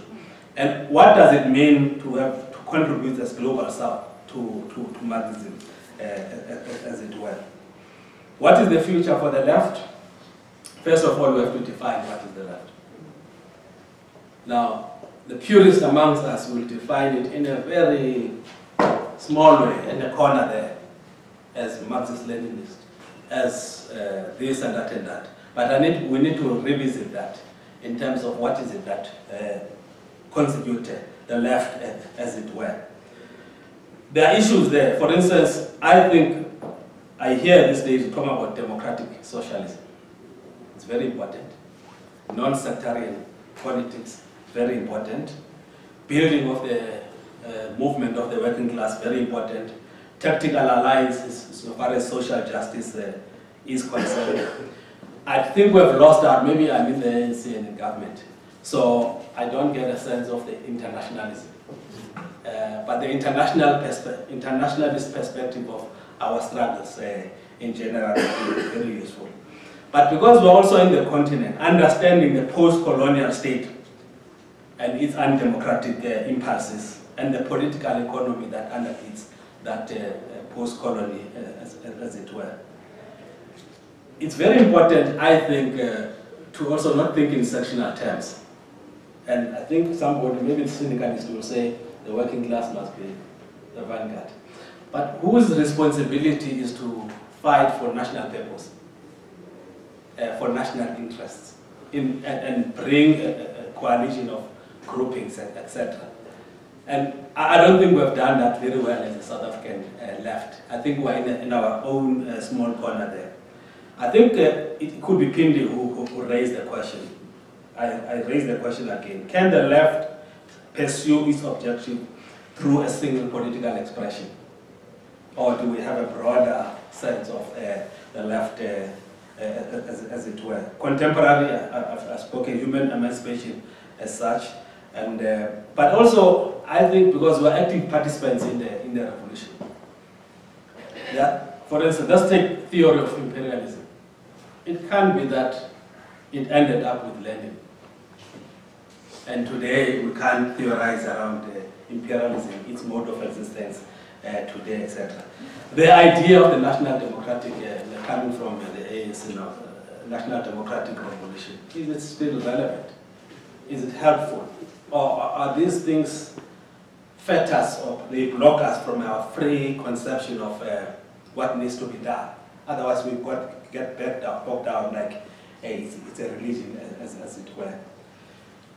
And what does it mean to have to contribute as global south to, to, to Marxism, uh, as, as it were? What is the future for the left? First of all, we have to define what is the left. Now, the purists amongst us will define it in a very small way, in a corner there, as Marxist-Leninist, as uh, this and that and that. But I need, we need to revisit that in terms of what is it that uh, constitutes the left, as it were. There are issues there. For instance, I think I hear these days talk about democratic socialism. It's very important. Non-sectarian politics, very important. Building of the uh, movement of the working class, very important. Tactical alliances, so far as social justice uh, is concerned. <coughs> I think we've lost that. Maybe I'm in the ANC and the government. So I don't get a sense of the internationalism. Uh, but the international perspe internationalist perspective of our struggles uh, in general is very useful. But because we're also in the continent, understanding the post-colonial state and its undemocratic uh, impulses and the political economy that underpins that uh, post-colony, uh, as, as, it were. It's very important, I think, uh, to also not think in sectional terms. And I think somebody, maybe the syndicalist will say the working class must be the vanguard. But whose responsibility is to fight for national purpose, uh, for national interests, in, and, and bring a, a, coalition of groupings, etc. And I don't think we've done that very well as a South African uh, left. I think we're in, a, in our own uh, small corner there. I think uh, it could be Phindi who, who, raised the question. I, I raise the question again. Can the left pursue its objective through a single political expression? Or do we have a broader sense of uh, the left, uh, as, as, it were? Contemporary, I, I, spoke of human emancipation as such, and, uh, but also, I think because we're active participants in the, in the revolution. Yeah? For instance, let's take theory of imperialism. It can't be that it ended up with Lenin. And today we can't theorize around uh, imperialism, its mode of existence uh, today, etc. The idea of the national democratic, uh, coming from ANC, now, National Democratic Revolution, is it still relevant? Is it helpful? Or are these things fetters or they block us from our free conception of what needs to be done. Otherwise, we've got get back down, bogged down like hey, it's, it's a religion, as, as it were.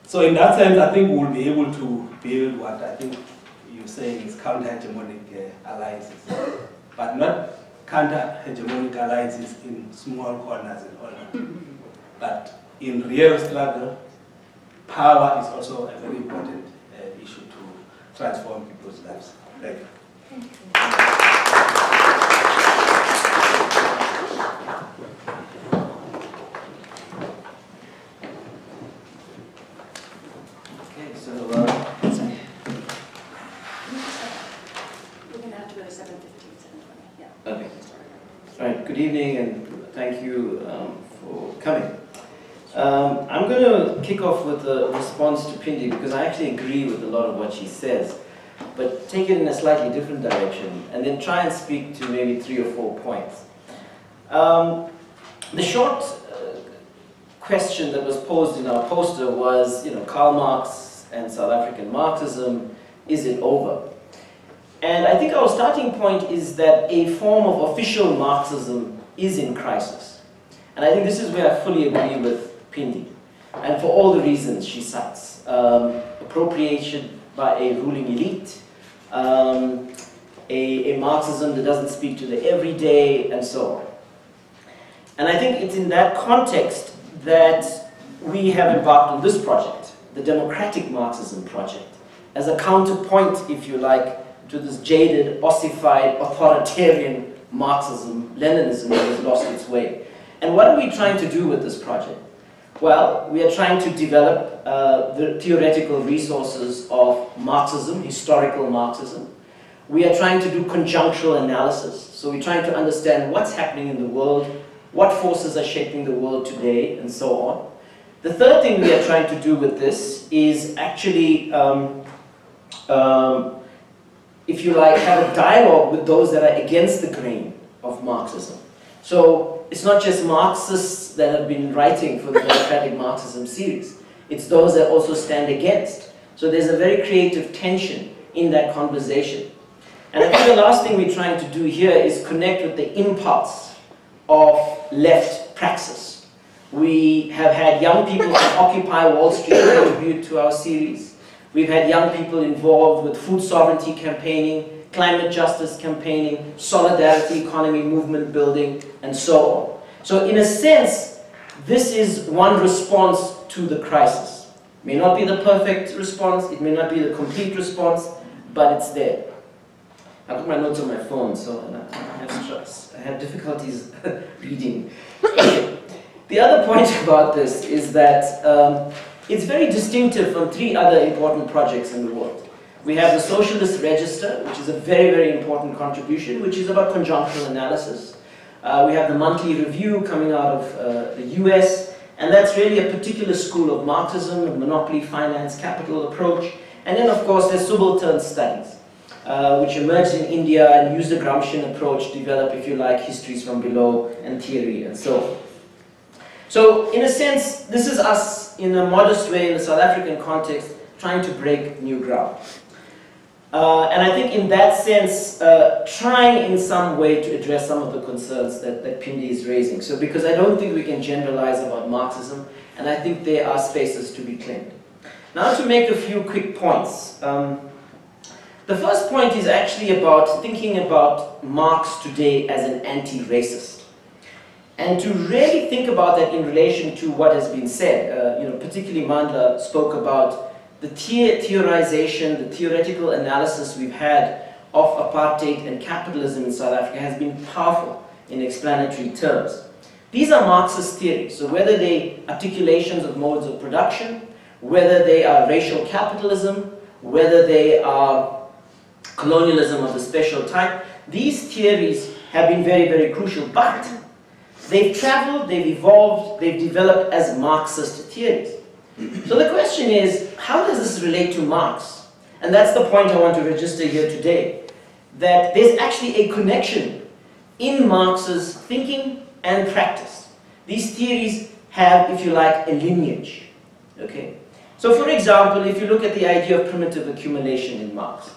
So in that sense, I think we'll be able to build what I think you're saying is counter-hegemonic uh, alliances, but not counter-hegemonic alliances in small corners and all that. But in real struggle, power is also a very important uh, issue to transform people's lives. Thank you. Okay, so, uh, We're gonna have to go to seven fifteen, seven twenty, yeah. okay. All right, good evening and thank you um, for coming. Um, I'm going to kick off with a response to Phindi because I actually agree with a lot of what she says, but take it in a slightly different direction and then try and speak to maybe three or four points. Um, the short uh, question that was posed in our poster was, you know, Karl Marx and South African Marxism, is it over? And I think our starting point is that a form of official Marxism is in crisis. And I think this is where I fully agree with Phindi, and for all the reasons she cites. Um, appropriation by a ruling elite, um, a, a Marxism that doesn't speak to the everyday, and so on. And I think it's in that context that we have embarked on this project, the Democratic Marxism Project, as a counterpoint, if you like, to this jaded, ossified, authoritarian Marxism, Leninism that has lost its way. And what are we trying to do with this project? Well, we are trying to develop uh, the theoretical resources of Marxism, historical Marxism. We are trying to do conjunctural analysis. So we're trying to understand what's happening in the world, what forces are shaping the world today, and so on. The third thing we are trying to do with this is actually um, um, if you like, have a dialogue with those that are against the grain of Marxism. So it's not just Marxists that have been writing for the Democratic Marxism series. It's those that also stand against. So there's a very creative tension in that conversation. And I think the last thing we're trying to do here is connect with the impulse of left praxis. We have had young people from Occupy Wall Street contribute to our series. We've had young people involved with food sovereignty campaigning, climate justice campaigning, solidarity economy movement building, and so on. So in a sense, this is one response to the crisis. May not be the perfect response, it may not be the complete response, but it's there. I put my notes on my phone, so I have stress. I have difficulties <laughs> reading. the other point about this is that um, it's very distinctive from three other important projects in the world. We have the Socialist Register, which is a very, very important contribution, which is about conjunctural analysis. Uh, we have the Monthly Review coming out of uh, the US, and that's really a particular school of Marxism, a monopoly, finance, capital approach. And then, of course, there's subaltern studies, uh, which emerged in India and used the Gramscian approach to develop, if you like, histories from below and theory and so on. So, in a sense, this is us, in a modest way, in the South African context, trying to break new ground. Uh, and I think in that sense, uh, trying in some way to address some of the concerns that, that Phindi is raising. So because I don't think we can generalize about Marxism, and I think there are spaces to be claimed. Now to make a few quick points. Um, the first point is actually about thinking about Marx today as an anti-racist. And to really think about that in relation to what has been said, uh, you know, particularly Mandla spoke about the theorization, the theoretical analysis we've had of apartheid and capitalism in South Africa has been powerful in explanatory terms. These are Marxist theories, so whether they articulations of modes of production, whether they are racial capitalism, whether they are colonialism of a special type, these theories have been very, very crucial, but they've traveled, they've evolved, they've developed as Marxist theories. So the question is, how does this relate to Marx? And that's the point I want to register here today. That there's actually a connection in Marx's thinking and practice. These theories have, if you like, a lineage. Okay? So for example, if you look at the idea of primitive accumulation in Marx,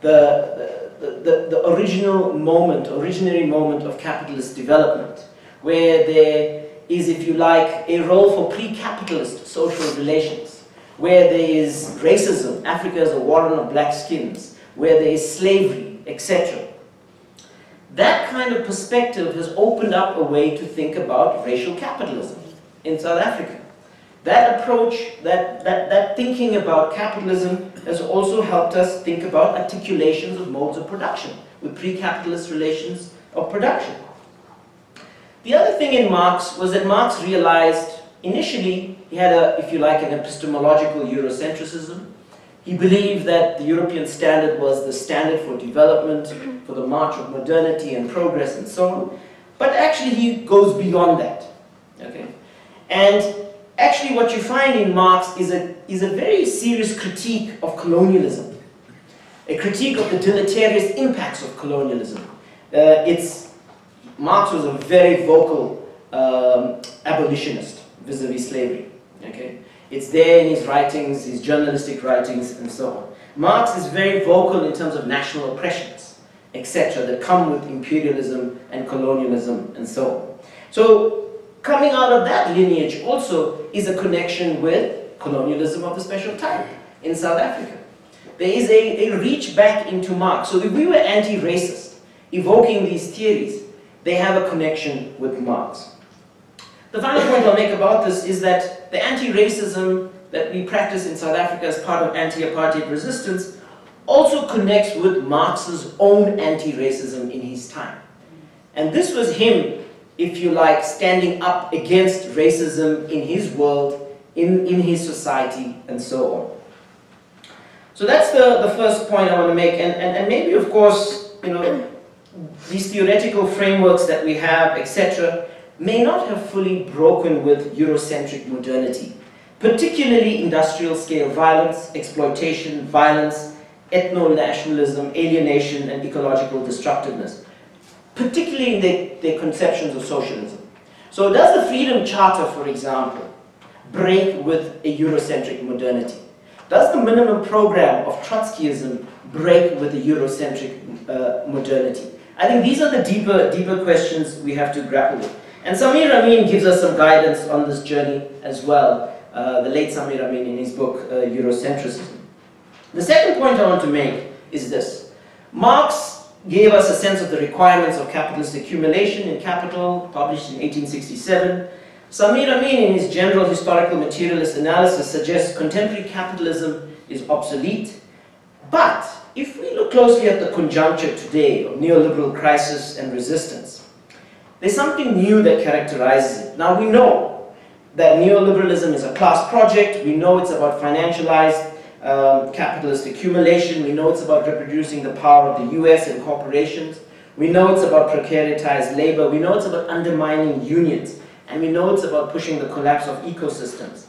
the, the, the, the original moment, originary moment of capitalist development, where there is, if you like, a role for pre-capitalist social relations, where there is racism, Africa is a warren of black skins, where there is slavery, etc. That kind of perspective has opened up a way to think about racial capitalism in South Africa. That approach, that, that, that thinking about capitalism has also helped us think about articulations of modes of production with pre-capitalist relations of production. The other thing in Marx was that Marx realized initially he had a, if you like, an epistemological Eurocentricism. He believed that the European standard was the standard for development, for the march of modernity and progress and so on. But actually he goes beyond that. Okay? And actually what you find in Marx is a, is a very serious critique of colonialism, a critique of the deleterious impacts of colonialism. Uh, it's, Marx was a very vocal um, abolitionist vis-a-vis -vis slavery. Okay? It's there in his writings, his journalistic writings, and so on. Marx is very vocal in terms of national oppressions, etc., that come with imperialism and colonialism and so on. So coming out of that lineage also is a connection with colonialism of the special type in South Africa. There is a, a reach back into Marx. So if we were anti-racist, evoking these theories, they have a connection with Marx. The final point I'll make about this is that the anti-racism that we practice in South Africa as part of anti-apartheid resistance also connects with Marx's own anti-racism in his time. And this was him if you like, standing up against racism in his world, in, in his society, and so on. So that's the, the first point I want to make, and, and, and maybe, of course, you know, these theoretical frameworks that we have, etc., may not have fully broken with Eurocentric modernity, particularly industrial scale violence, exploitation, violence, ethno-nationalism, alienation, and ecological destructiveness particularly in their, their conceptions of socialism. So does the Freedom Charter, for example, break with a Eurocentric modernity? Does the minimum program of Trotskyism break with a Eurocentric uh, modernity? I think these are the deeper, deeper questions we have to grapple with. And Samir Amin gives us some guidance on this journey as well, uh, the late Samir Amin in his book, uh, Eurocentrism. The second point I want to make is this. Marx gave us a sense of the requirements of capitalist accumulation in Capital, published in 1867. Samir Amin, in his general historical materialist analysis, suggests contemporary capitalism is obsolete. But if we look closely at the conjuncture today of neoliberal crisis and resistance, there's something new that characterizes it. Now we know that neoliberalism is a class project. We know it's about financialized um, capitalist accumulation. We know it's about reproducing the power of the US and corporations. We know it's about precaritized labor. We know it's about undermining unions. And we know it's about pushing the collapse of ecosystems.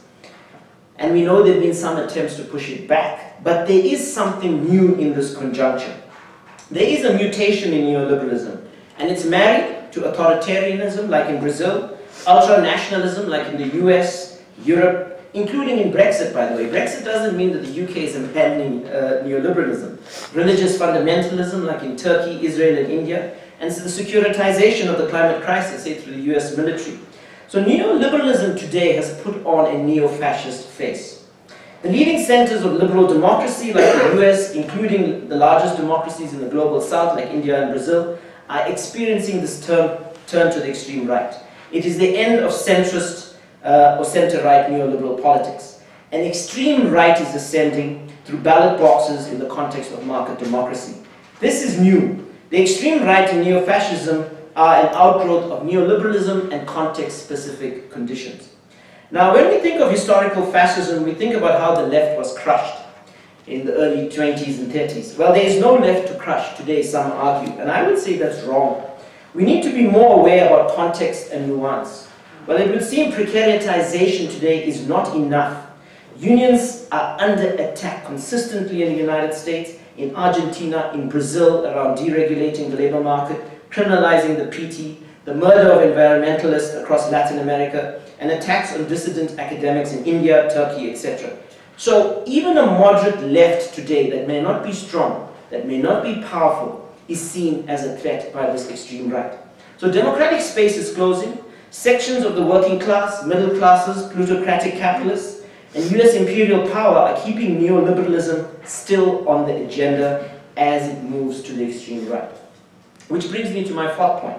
And we know there have been some attempts to push it back. But there is something new in this conjunction. There is a mutation in neoliberalism. And it's married to authoritarianism, like in Brazil, ultra-nationalism, like in the US, Europe, including in Brexit, by the way. Brexit doesn't mean that the UK is abandoning uh, neoliberalism. Religious fundamentalism, like in Turkey, Israel, and India, and so the securitization of the climate crisis, say, through the US military. So neoliberalism today has put on a neo-fascist face. The leading centers of liberal democracy, like the US, including the largest democracies in the global south, like India and Brazil, are experiencing this turn, turn to the extreme right. It is the end of centrist uh, or center-right neoliberal politics. An extreme right is ascending through ballot boxes in the context of market democracy. This is new. The extreme right and neo-fascism are an outgrowth of neoliberalism and context-specific conditions. Now, when we think of historical fascism, we think about how the left was crushed in the early 20s and 30s. Well, there is no left to crush today, some argue, and I would say that's wrong. We need to be more aware about context and nuance. Well, it would seem precaritization today is not enough. Unions are under attack consistently in the United States, in Argentina, in Brazil, around deregulating the labor market, criminalizing the PT, the murder of environmentalists across Latin America, and attacks on dissident academics in India, Turkey, etc. So even a moderate left today that may not be strong that may not be powerful is seen as a threat by this extreme right. So democratic space is closing. Sections of the working class, middle classes, plutocratic capitalists, and US imperial power are keeping neoliberalism still on the agenda as it moves to the extreme right. Which brings me to my fourth point,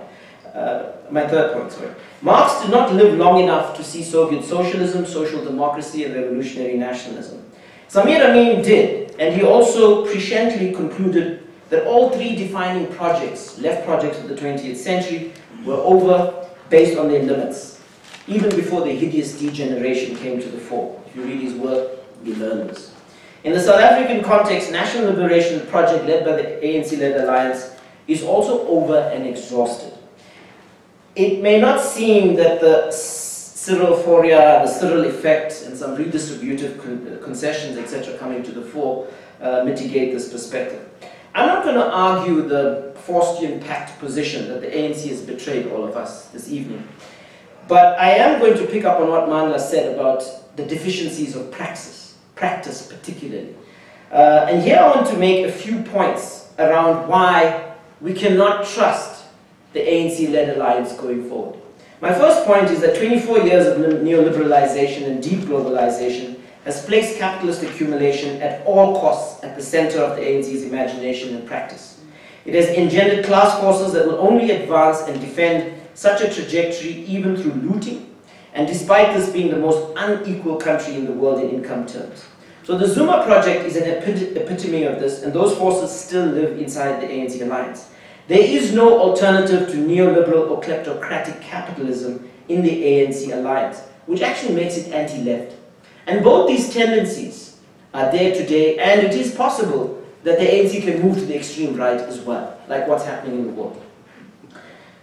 uh, my third point, sorry. Marx did not live long enough to see Soviet socialism, social democracy, and revolutionary nationalism. Samir Amin did, and he also presciently concluded that all three defining projects, left projects of the 20th century, were over based on their limits, even before the hideous degeneration came to the fore. If you read his work, you learn this. In the South African context, National Liberation Project led by the ANC-led alliance is also over and exhausted. It may not seem that the Cyrilophoria, the Cyril effect, and some redistributive con concessions, etc., coming to the fore uh, mitigate this perspective. I'm not going to argue the Faustian pact position that the ANC has betrayed all of us this evening. But I am going to pick up on what Mandla said about the deficiencies of praxis, practice particularly. Uh, and here I want to make a few points around why we cannot trust the ANC-led alliance going forward. My first point is that 24 years of neoliberalization and deep globalization has placed capitalist accumulation at all costs at the center of the ANC's imagination and practice. It has engendered class forces that will only advance and defend such a trajectory even through looting, and despite this being the most unequal country in the world in income terms. So the Zuma project is an epitome of this, and those forces still live inside the ANC alliance. There is no alternative to neoliberal or kleptocratic capitalism in the ANC alliance, which actually makes it anti-left. And both these tendencies are there today, and it is possible that the ANC can move to the extreme right as well, like what's happening in the world.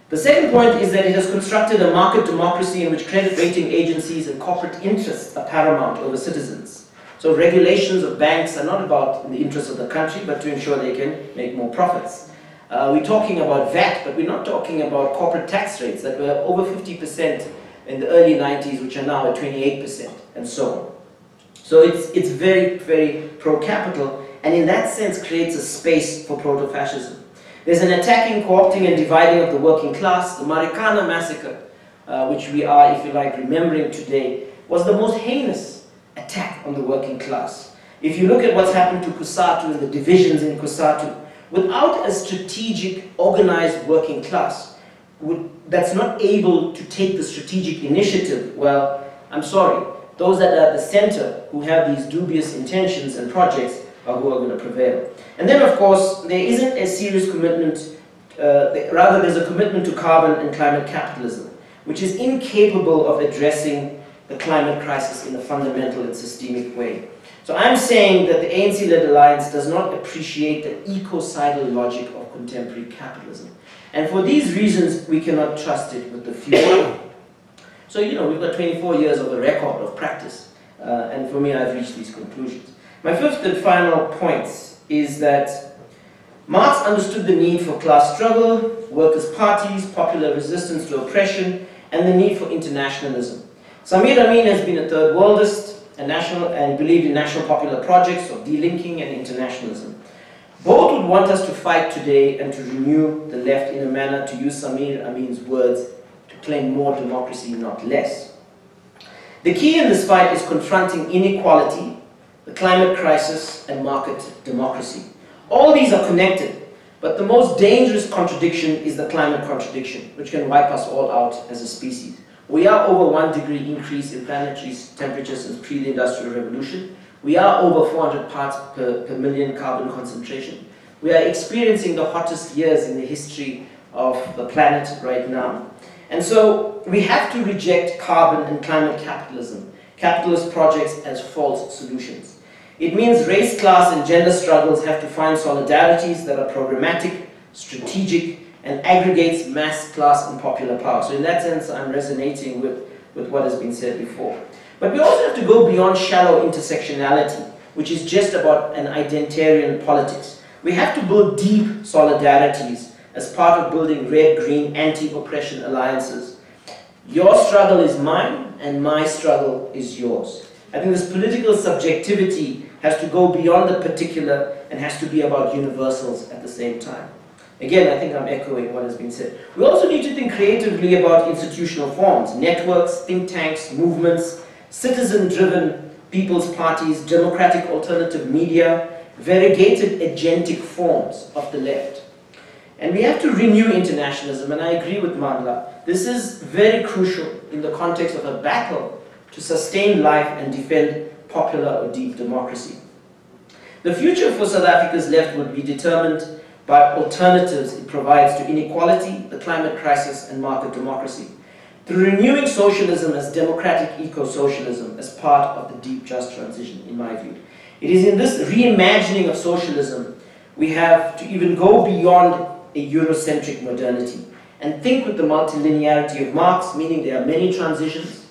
The second point is that it has constructed a market democracy in which credit rating agencies and corporate interests are paramount over citizens. So regulations of banks are not about the interests of the country, but to ensure they can make more profits. Uh, we're talking about VAT, but we're not talking about corporate tax rates that were over 50% in the early 90s, which are now at 28%, and so on. So it's, it's very, very pro-capital, and in that sense creates a space for proto-fascism. There's an attacking, co-opting, and dividing of the working class. The Marikana massacre, uh, which we are, if you like, remembering today, was the most heinous attack on the working class. If you look at what's happened to Cosatu and the divisions in Cosatu, without a strategic, organized working class would, that's not able to take the strategic initiative, well, I'm sorry, those that are at the center who have these dubious intentions and projects are who are going to prevail. And then, of course, there isn't a serious commitment, uh, rather there's a commitment to carbon and climate capitalism, which is incapable of addressing the climate crisis in a fundamental and systemic way. So I'm saying that the ANC-led alliance does not appreciate the ecocidal logic of contemporary capitalism. And for these reasons, we cannot trust it with the future. <coughs> so, you know, we've got 24 years of a record of practice. Uh, and for me, I've reached these conclusions. My fifth and final point is that Marx understood the need for class struggle, workers' parties, popular resistance to oppression, and the need for internationalism. Samir Amin has been a third worldist, and, national, and believed in national popular projects of delinking and internationalism. Both would want us to fight today and to renew the left in a manner, to use Samir Amin's words, to claim more democracy, not less. The key in this fight is confronting inequality, the climate crisis, and market democracy. All these are connected, but the most dangerous contradiction is the climate contradiction, which can wipe us all out as a species. We are over one degree increase in planetary temperature since pre-industrial revolution. We are over 400 parts per, per million carbon concentration. We are experiencing the hottest years in the history of the planet right now. And so we have to reject carbon and climate capitalism, capitalist projects as false solutions. It means race, class, and gender struggles have to find solidarities that are programmatic, strategic, and aggregates mass, class, and popular power. So in that sense, I'm resonating with, with what has been said before. But we also have to go beyond shallow intersectionality, which is just about an identitarian politics. We have to build deep solidarities as part of building red-green anti-oppression alliances. Your struggle is mine, and my struggle is yours. I think this political subjectivity has to go beyond the particular and has to be about universals at the same time. Again, I think I'm echoing what has been said. We also need to think creatively about institutional forms, networks, think tanks, movements, citizen-driven people's parties, democratic alternative media, variegated agentic forms of the left. And we have to renew internationalism, and I agree with Mandla. This is very crucial in the context of a battle to sustain life and defend popular or deep democracy. The future for South Africa's left would be determined by alternatives it provides to inequality, the climate crisis, and market democracy. Through renewing socialism as democratic eco-socialism as part of the deep just transition, in my view. It is in this reimagining of socialism we have to even go beyond a Eurocentric modernity and think with the multilinearity of Marx, meaning there are many transitions.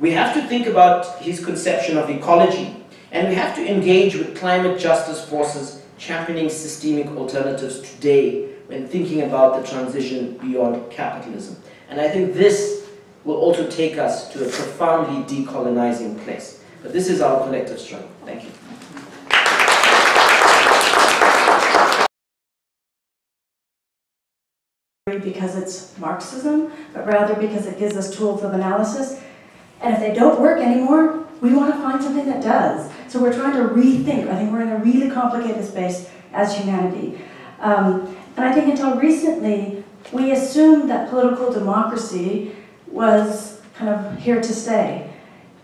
We have to think about his conception of ecology and we have to engage with climate justice forces championing systemic alternatives today when thinking about the transition beyond capitalism. And I think this will also take us to a profoundly decolonizing place. But this is our collective struggle. Thank you. because it's Marxism, but rather because it gives us tools of analysis. And if they don't work anymore, we want to find something that does. So we're trying to rethink. I think we're in a really complicated space as humanity. Um, and I think until recently, we assumed that political democracy was kind of here to stay.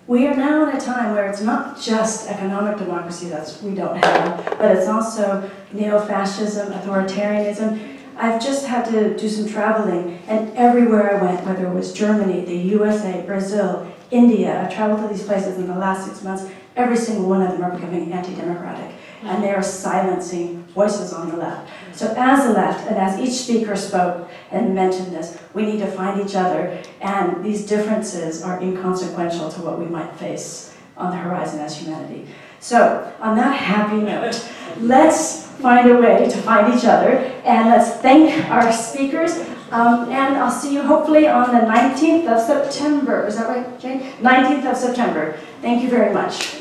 We are now in a time where it's not just economic democracy that we don't have, but it's also neo-fascism, authoritarianism. I've just had to do some traveling, and everywhere I went, whether it was Germany, the USA, Brazil, India, I've traveled to these places in the last six months, every single one of them are becoming anti-democratic, and they are silencing voices on the left. So as the left, and as each speaker spoke and mentioned this, we need to find each other, and these differences are inconsequential to what we might face on the horizon as humanity. So, on that happy note, <laughs> let's find a way to find each other, and let's thank our speakers. Um, and I'll see you hopefully on the 19th of September. Is that right, Jane? 19th of September. Thank you very much.